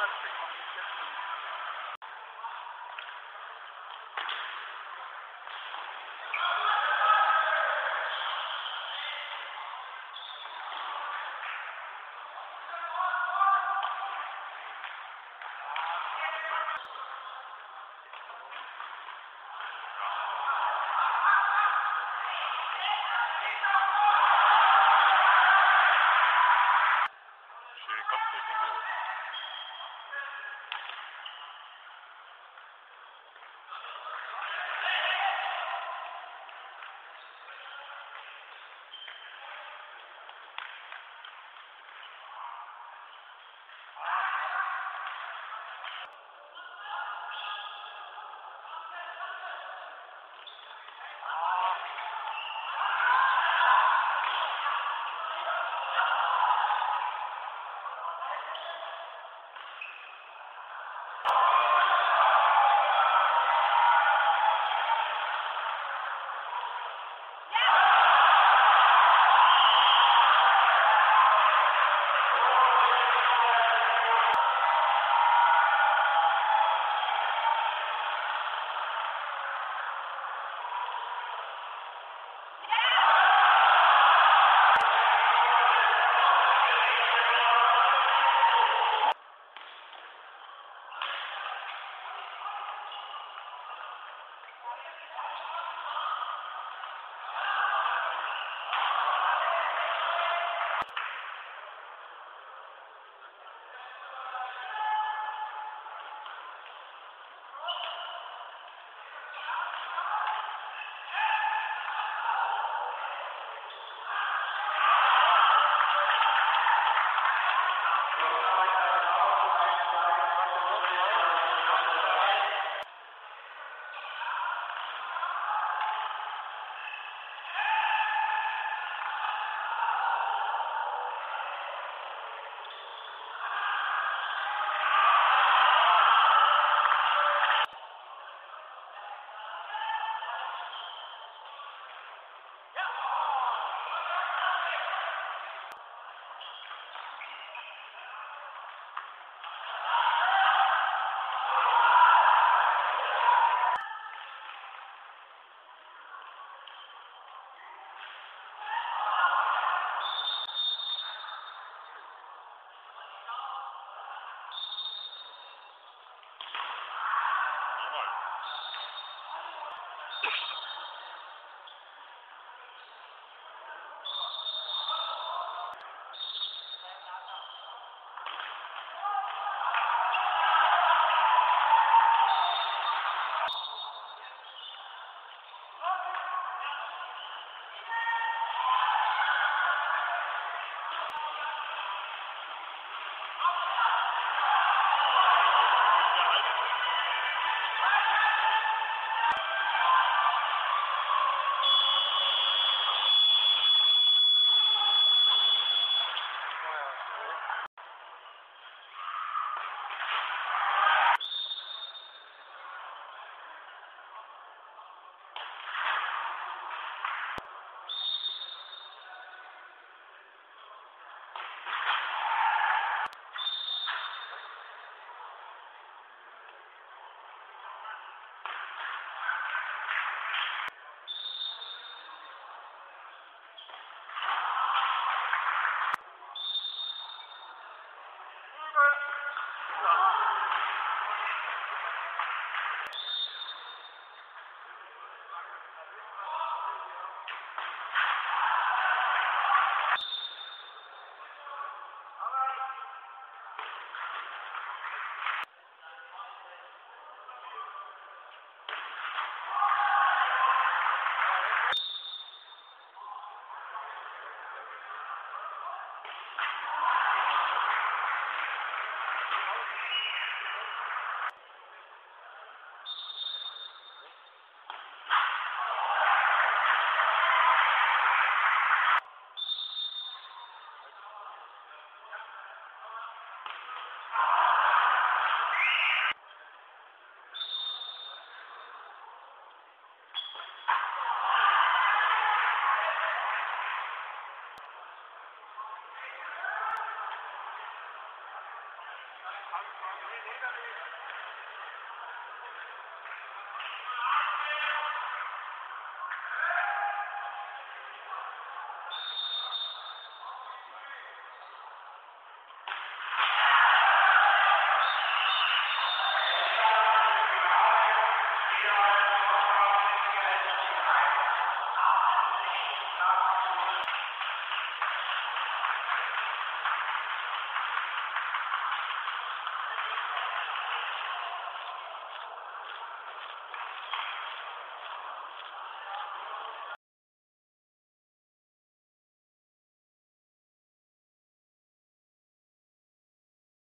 Thank you. for いいねいいねいいね。